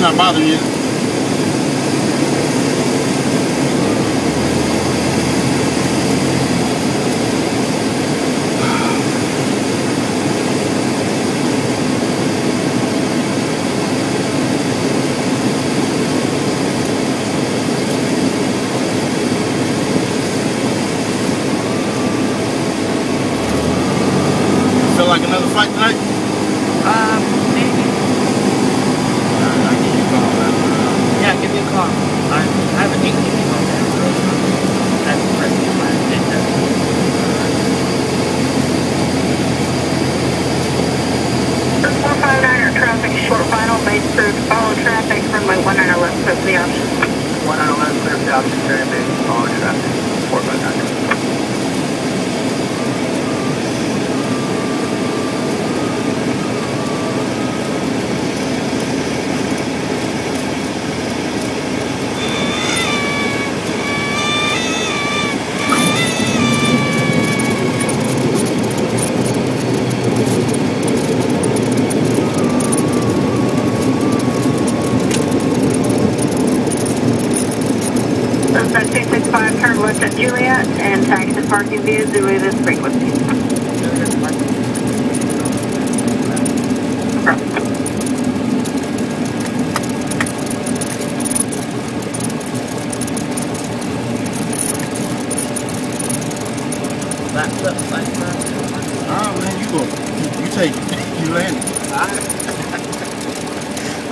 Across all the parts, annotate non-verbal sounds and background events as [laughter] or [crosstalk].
bothering you. Feel like another fight tonight? Um, maybe. Alright, I'll give you a call after. uh, Yeah, give me a call. I, I have an inkling about that. That's the first thing I did that. For 459 traffic, short final, base through follow traffic from my 1 and 11, so the option. One on clear for the option, carry base, follow traffic, Sunset 265, turn left at Juliet, and taxi parking via Zulu this frequency. No problem. That flip side Ah, man, you go. You, you take it. [laughs] You land it.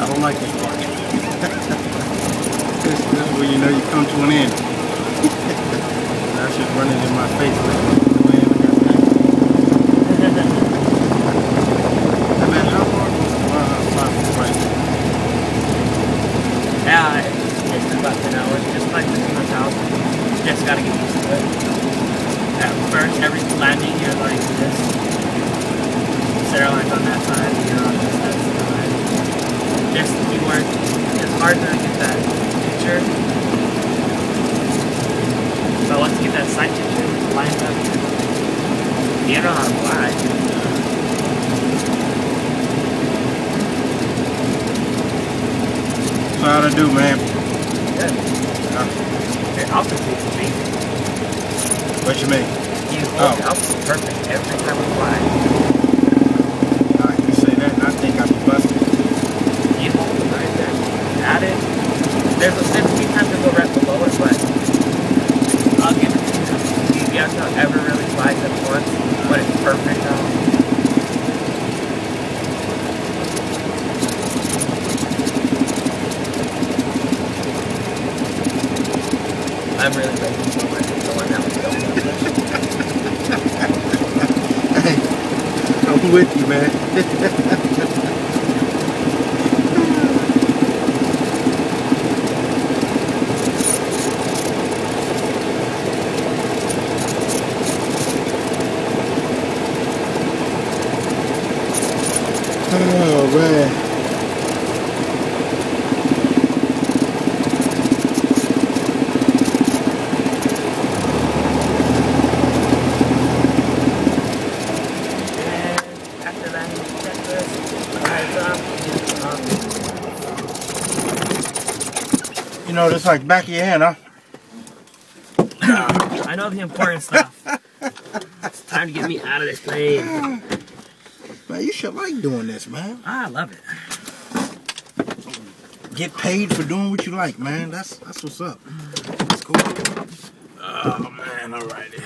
I don't like this part. [laughs] this is where you know you come to an end. [laughs] That's just running in my face. [laughs] Hey, man, how right? Yeah, it's, it's about 10 hours, just like. Just gotta. At first, every landing, you're like this. On that side, you're on this side. Just, you weren't, it's hard to get that picture. You don't how to to do, man? Good. Uh, Your altitude's amazing. what you mean? You Oh. hold the altitude perfect every time we fly. I can say that, and I think be busted. You hold it right there. At it. There's a, there's a few times to go right below it, but I'll give it to you. You guys don't ever really fly it once, but it's perfect now. I'm really much for the one that was going Hey, I'm with you, man. [laughs] that, you know, it's like back of your hand, huh? Uh, I know the important stuff. It's time to get me out of this plane. Man, you should like doing this, man. I love it. Get paid for doing what you like, man. That's that's what's up. That's cool. Oh man, alrighty.